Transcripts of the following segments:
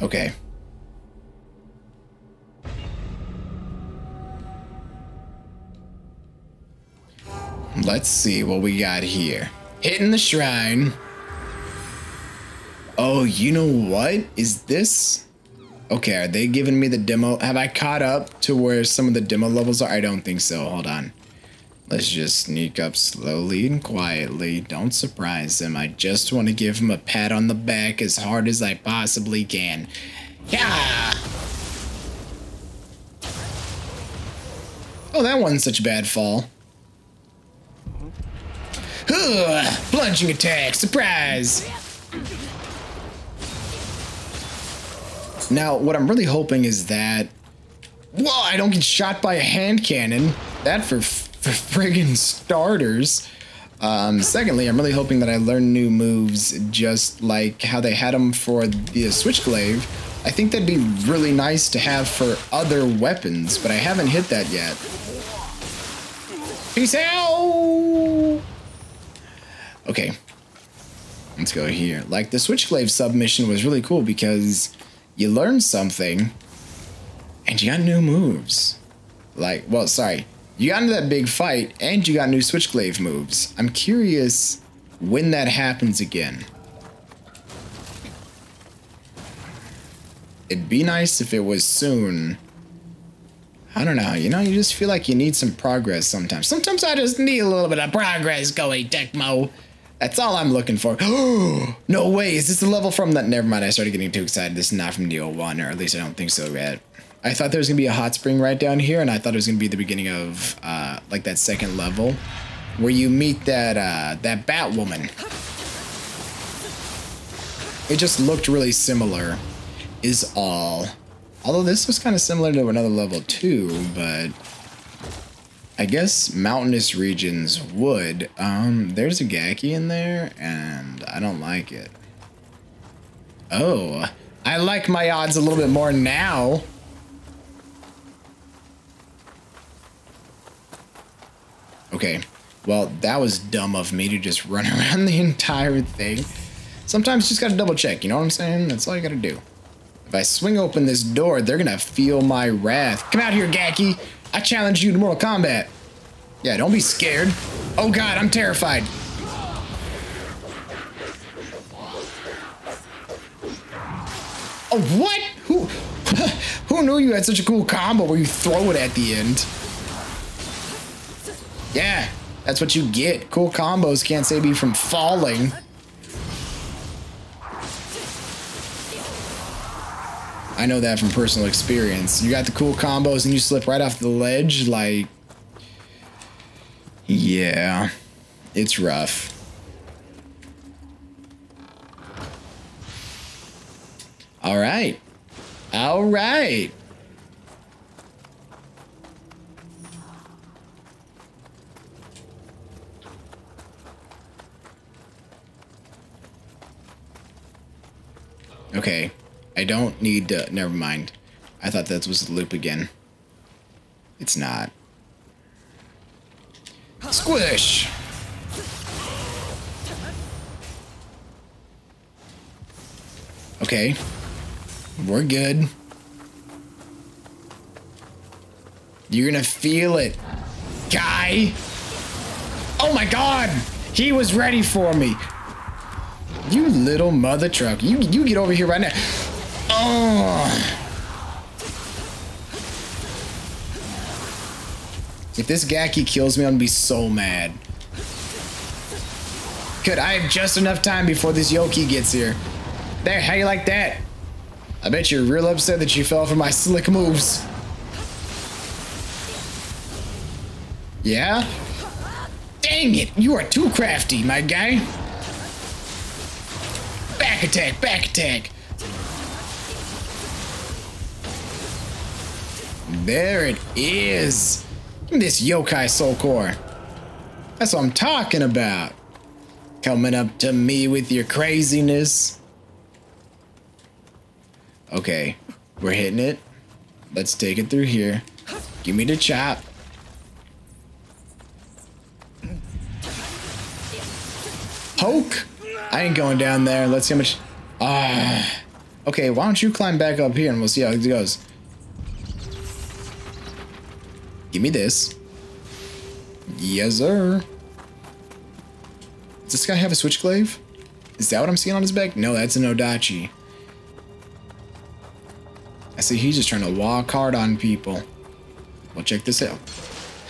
Okay. Let's see what we got here. Hitting the shrine. Oh, you know what? Is this... Okay, are they giving me the demo? Have I caught up to where some of the demo levels are? I don't think so. Hold on. Let's just sneak up slowly and quietly. Don't surprise him. I just want to give him a pat on the back as hard as I possibly can. Yeah! Oh, that wasn't such a bad fall. Ugh, plunging attack, surprise! Now, what I'm really hoping is that... Whoa, I don't get shot by a hand cannon. That for, for friggin' starters. Um, secondly, I'm really hoping that I learn new moves just like how they had them for the Switchglaive. I think that'd be really nice to have for other weapons, but I haven't hit that yet. Peace out! Okay. Let's go here. Like, the Switchglaive submission was really cool because you learned something and you got new moves. Like, well, sorry. You got into that big fight and you got new Switchglaive moves. I'm curious when that happens again. It'd be nice if it was soon. I don't know, you know, you just feel like you need some progress sometimes. Sometimes I just need a little bit of progress going, Tecmo. That's all I'm looking for. no way, is this a level from that? Never mind, I started getting too excited. This is not from Nioh 1, or at least I don't think so yet. I thought there was to be a hot spring right down here, and I thought it was to be the beginning of, uh, like, that second level. Where you meet that, uh, that Batwoman. It just looked really similar, is all. Although this was kind of similar to another level too, but... I guess mountainous regions would. Um, there's a Gaki in there, and I don't like it. Oh, I like my odds a little bit more now. Okay, well, that was dumb of me to just run around the entire thing. Sometimes you just gotta double check, you know what I'm saying? That's all you gotta do. If I swing open this door, they're gonna feel my wrath. Come out here, Gaki. I challenge you to Mortal Kombat. Yeah, don't be scared. Oh god, I'm terrified. Oh, what? Who, who knew you had such a cool combo where you throw it at the end? That's what you get. Cool combos can't save you from falling. I know that from personal experience. You got the cool combos and you slip right off the ledge, like... Yeah, it's rough. Alright. All right. All right. Okay. I don't need to... Never mind. I thought that was the loop again. It's not. Squish! Okay. We're good. You're gonna feel it, guy. Oh my god! He was ready for me. You little mother truck. You you get over here right now. If this Gaki kills me, I'm gonna be so mad. Good, I have just enough time before this Yoki gets here. There, how you like that? I bet you're real upset that you fell for my slick moves. Yeah? Dang it, you are too crafty, my guy. Back attack, back attack. There it is. This yokai soul core. That's what I'm talking about. Coming up to me with your craziness. Okay, we're hitting it. Let's take it through here. Give me the chop. Poke. I ain't going down there. Let's see how much. Ah. Okay, why don't you climb back up here and we'll see how it goes. Give me this. Yes, sir. Does this guy have a switchglaive? Is that what I'm seeing on his back? No, that's an Odachi. I see he's just trying to walk hard on people. Well, check this out.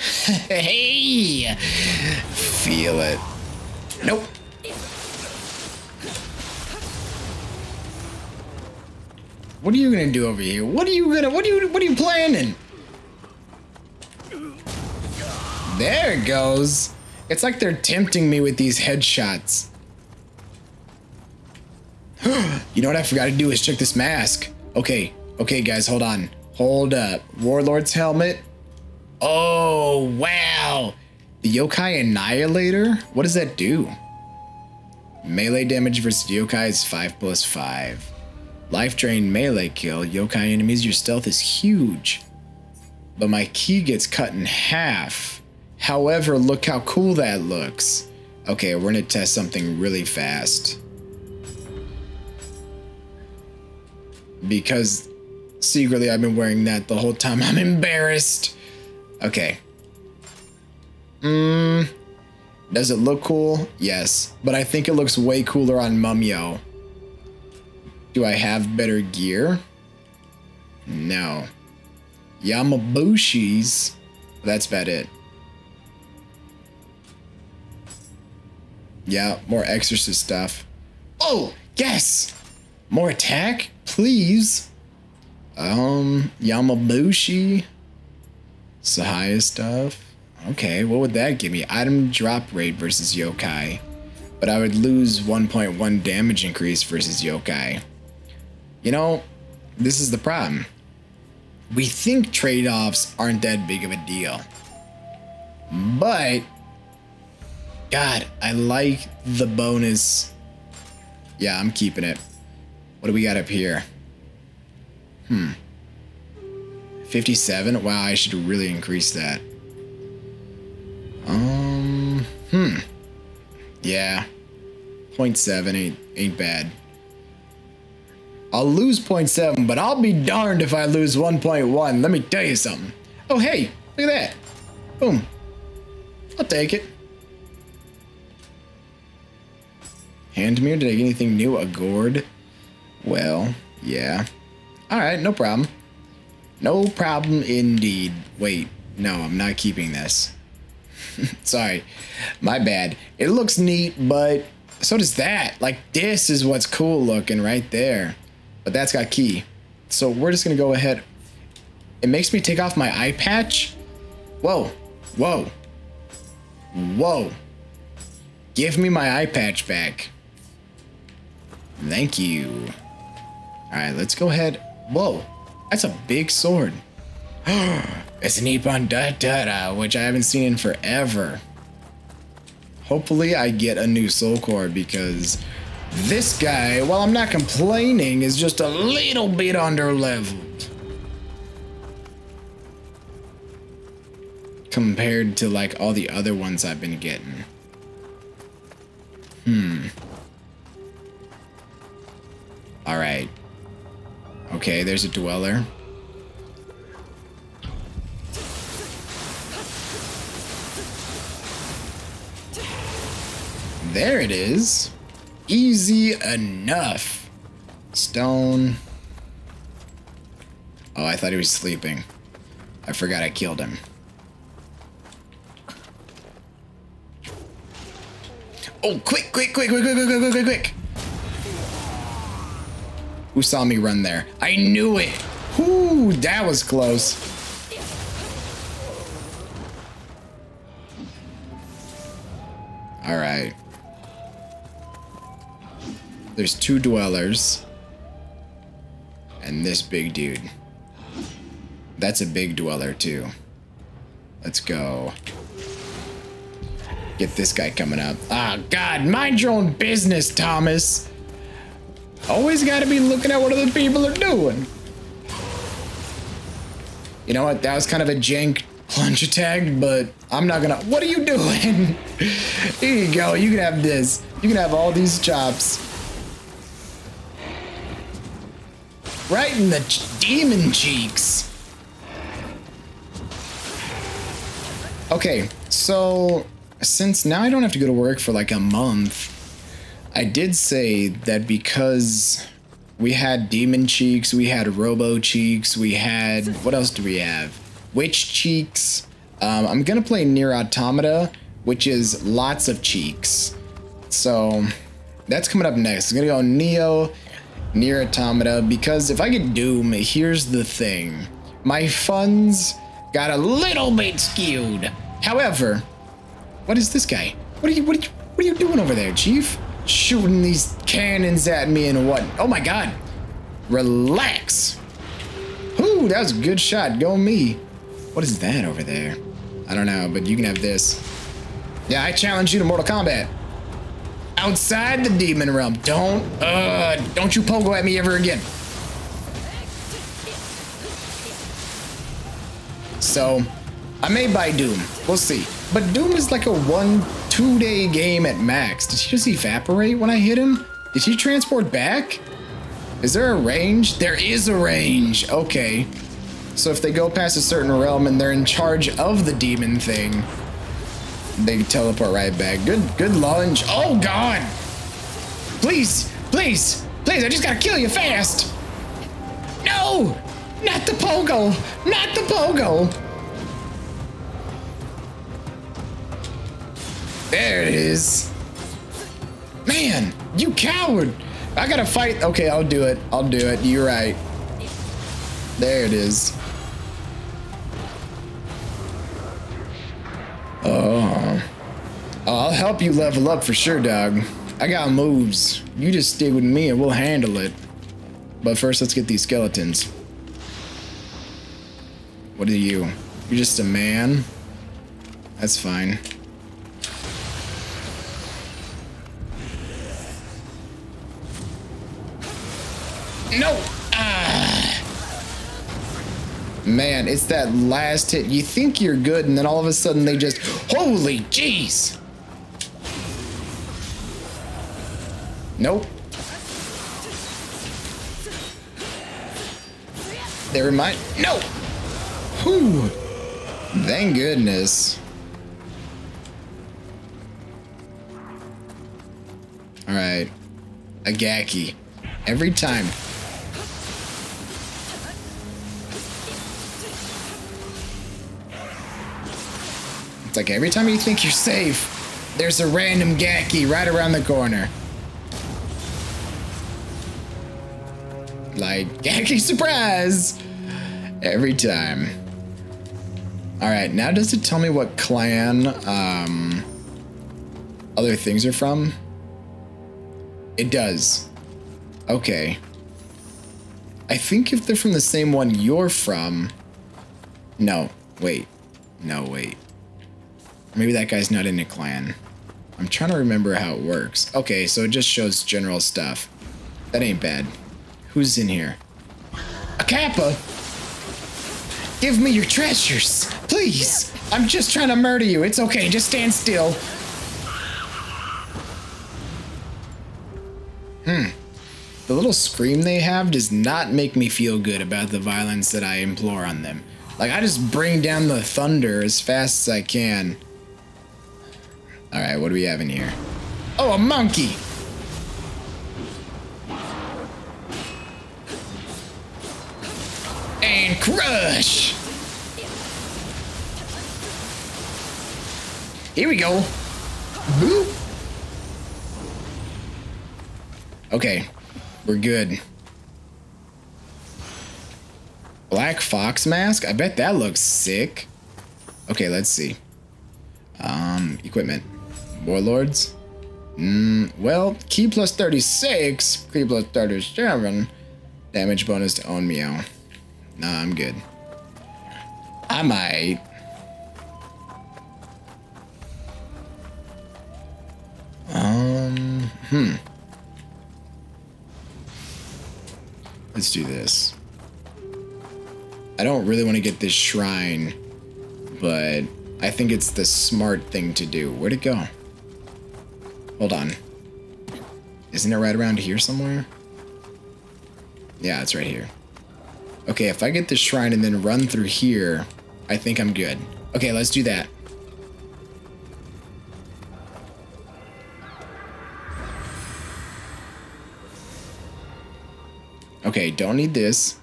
hey! Feel it. Nope. What are you gonna do over here? What are you gonna, what are you, what are you planning? There it goes. It's like they're tempting me with these headshots. you know what I forgot to do is check this mask. Okay, okay guys, hold on. Hold up. Warlord's helmet. Oh, wow. The Yokai Annihilator? What does that do? Melee damage versus yokai is 5 plus 5. Life drain melee kill. Yokai enemies, your stealth is huge. But my ki gets cut in half. However, look how cool that looks. Okay, we're gonna test something really fast. Because secretly I've been wearing that the whole time. I'm embarrassed. Okay. Mmm. Does it look cool? Yes. But I think it looks way cooler on Mumyo. Do I have better gear? No. Yamabushi's. That's about it. Yeah, more exorcist stuff. Oh, yes! More attack, please. Um, Yamabushi. Sohaya stuff. Okay, what would that give me? Item drop rate versus yokai. But I would lose 1.1 damage increase versus yokai. You know, this is the problem. We think trade-offs aren't that big of a deal. But, God, I like the bonus. Yeah, I'm keeping it. What do we got up here? Hmm. 57? Wow, I should really increase that. Um, hmm. Yeah. 0.7 ain't, ain't bad. I'll lose 0.7, but I'll be darned if I lose 1.1. Let me tell you something. Oh, hey, look at that. Boom. I'll take it. Hand me, did I get anything new? A gourd? Well, yeah. Alright, no problem. No problem indeed. Wait, no, I'm not keeping this. Sorry, my bad. It looks neat, but so does that. Like, this is what's cool looking right there. But that's got ki. So we're just gonna go ahead. It makes me take off my eye patch. Whoa, whoa, whoa. Give me my eye patch back. Thank you. All right, let's go ahead. Whoa, that's a big sword. it's an Ippon Da which I haven't seen in forever. Hopefully I get a new soul core because this guy, while I'm not complaining, is just a little bit underleveled. Compared to like all the other ones I've been getting. Hmm. Alright. Okay, there's a dweller. There it is. Easy enough. Stone. Oh, I thought he was sleeping. I forgot I killed him. Oh, quick, quick, quick, quick, quick, quick, quick, quick, quick. Who saw me run there? I knew it. Whoo, that was close. All right. There's two dwellers. And this big dude. That's a big dweller too. Let's go. Get this guy coming up. Ah, oh, God, mind your own business, Thomas. Always got to be looking at what other people are doing. You know what? That was kind of a jank plunge attack, but I'm not gonna. What are you doing? Here you go. You can have this. You can have all these chops. Right in the demon cheeks. Okay, so since now I don't have to go to work for like a month, I did say that because we had demon cheeks, we had robo cheeks, we had what else do we have? Witch cheeks. Um, I'm gonna play Nier Automata, which is lots of cheeks. So that's coming up next. I'm gonna go Neo, Nier Automata, because if I get Doom, here's the thing. My funds got a little bit skewed. However, what is this guy? What are you what are you what are you doing over there, Chief? Shooting these cannons at me and what? Oh my god. Relax. Ooh, that was a good shot. Go me. What is that over there? I don't know, but you can have this. Yeah, I challenge you to Mortal Kombat. Outside the demon realm. Don't, uh, don't you pogo at me ever again. So, I may buy Doom. We'll see. But Doom is like a one, two day game at max. Did he just evaporate when I hit him? Did he transport back? Is there a range? There is a range. Okay. So if they go past a certain realm and they're in charge of the demon thing, they teleport right back. Good, good lunge. Oh God! Please, please, please! I just gotta kill you fast. No, not the pogo, not the pogo. There it is. Man, you coward! I gotta fight. Okay, I'll do it. I'll do it. You're right. There it is. I'll help you level up for sure, dog. I got moves. You just stay with me and we'll handle it. But first, let's get these skeletons. What are you? You're just a man? That's fine. No! Ah. Man, it's that last hit. You think you're good, and then all of a sudden they just... Holy jeez! Nope. They remind... No! Whew. Thank goodness. Alright. Agaki. Every time. It's like every time you think you're safe, there's a random Gaki right around the corner. Like, surprise! Every time. Alright, now does it tell me what clan um, other things are from? It does. Okay. I think if they're from the same one you're from... No, wait. No, wait. Maybe that guy's not in a clan. I'm trying to remember how it works. Okay, so it just shows general stuff. That ain't bad. Who's in here? A Kappa! Give me your treasures, please! I'm just trying to murder you. It's okay, just stand still. Hmm. The little scream they have does not make me feel good about the violence that I implore on them. Like, I just bring down the thunder as fast as I can. Alright, what do we have in here? Oh, a monkey! Crush! Here we go. Boop. Okay, we're good. Black Fox mask? I bet that looks sick. Okay, let's see. Um, equipment. Warlords? Mm, well, ki plus 36, ki plus 37, damage bonus to Onmyo. Nah, I'm good. I might. Um, hmm. Let's do this. I don't really want to get this shrine, but I think it's the smart thing to do. Where'd it go? Hold on. Isn't it right around here somewhere? Yeah, it's right here. Okay, if I get the shrine and then run through here, I think I'm good. Okay, let's do that. Okay, don't need this.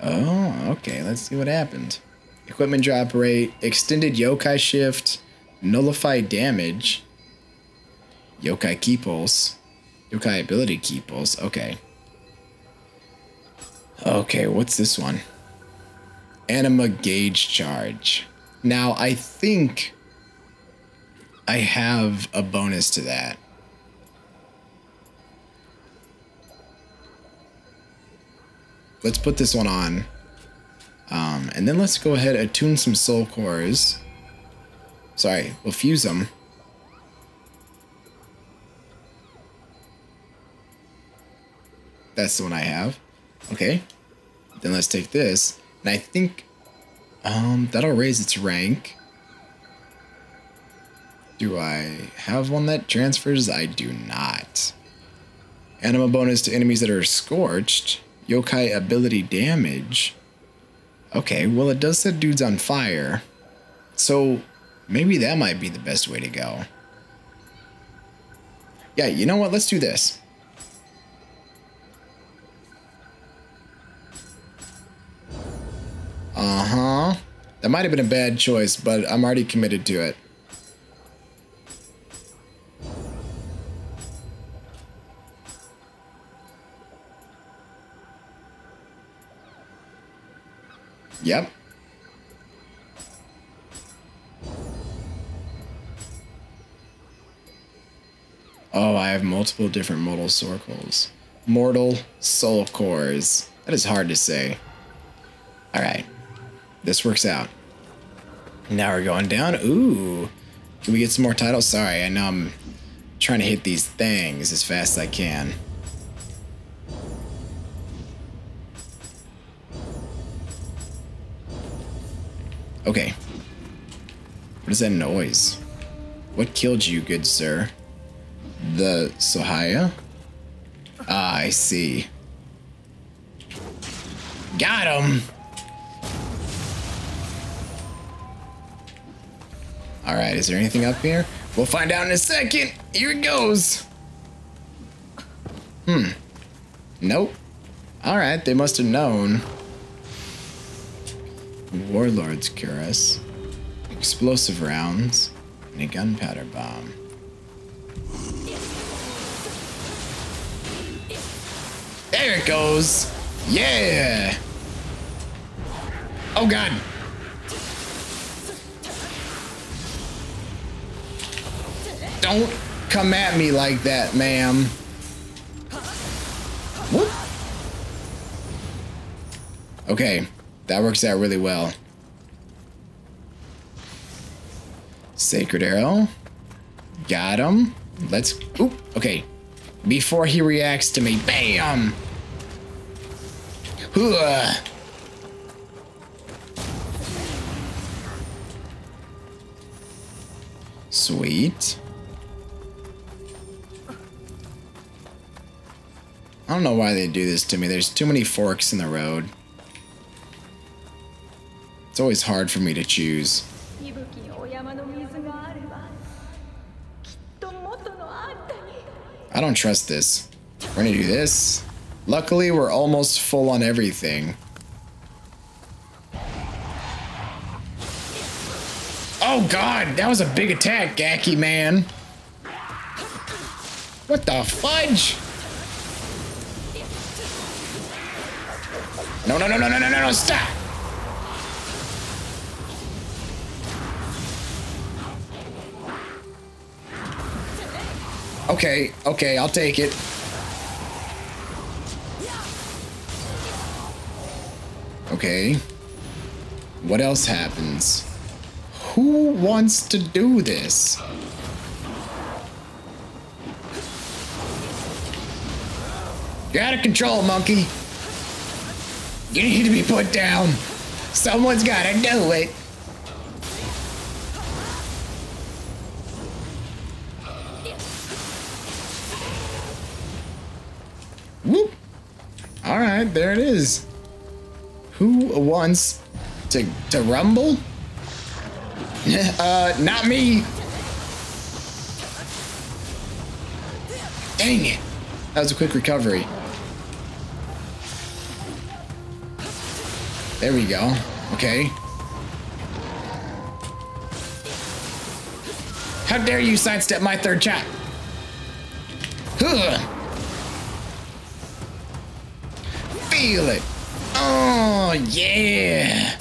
Oh, okay, let's see what happened. Equipment drop rate, extended yokai shift, nullify damage, yokai ki pulse, yokai ability ki pulse. Okay. Okay, what's this one? Anima gauge charge. Now, I think I have a bonus to that. Let's put this one on. Um, and then let's go ahead and attune some soul cores. Sorry, we'll fuse them. That's the one I have. Okay. Then let's take this. And I think um, that'll raise its rank. Do I have one that transfers? I do not. Anima bonus to enemies that are scorched. Yokai ability damage. Okay, well it does set dudes on fire. So maybe that might be the best way to go. Yeah, you know what? Let's do this. That might have been a bad choice, but I'm already committed to it. Yep. Oh, I have multiple different mortal circles. Mortal soul cores. That is hard to say. Alright. This works out. Now we're going down. Ooh. Can we get some more titles? Sorry, I know I'm trying to hit these things as fast as I can. Okay. What is that noise? What killed you, good sir? The Sohaya? Ah, I see. Got him! Alright, is there anything up here? We'll find out in a second. Here it goes. Hmm. Nope. Alright, they must have known. Warlord's Cuirass, explosive rounds, and a gunpowder bomb. There it goes! Yeah! Oh god! Don't come at me like that, ma'am. Whoop. Okay. That works out really well. Sacred Arrow. Got him. Let's... Oop, okay. Before he reacts to me, BAM! Sweet. I don't know why they do this to me. There's too many forks in the road. It's always hard for me to choose. I don't trust this. We're gonna do this. Luckily, we're almost full on everything. Oh god, that was a big attack, Gaki man. What the fudge? No, no, no, no, no, no, no, no, stop! Okay, okay, I'll take it. Okay. What else happens? Who wants to do this? You're out of control, monkey. You need to be put down. Someone's gotta do it. Whoop. All right, there it is. Who wants to to rumble? uh, not me. Dang it. That was a quick recovery. There we go. Okay. How dare you sidestep my third chat? Huh. Feel it. Oh, yeah.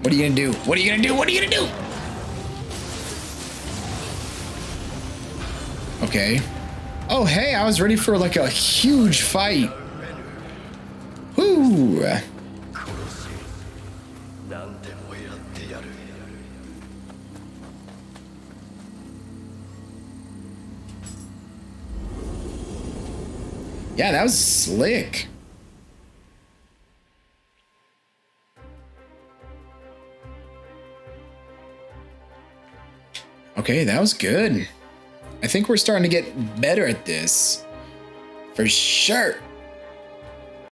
What are you gonna do? What are you gonna do? What are you gonna do? Okay. Oh, hey, I was ready for like a huge fight. Whoo! Yeah, that was slick. Okay, that was good. I think we're starting to get better at this. For sure.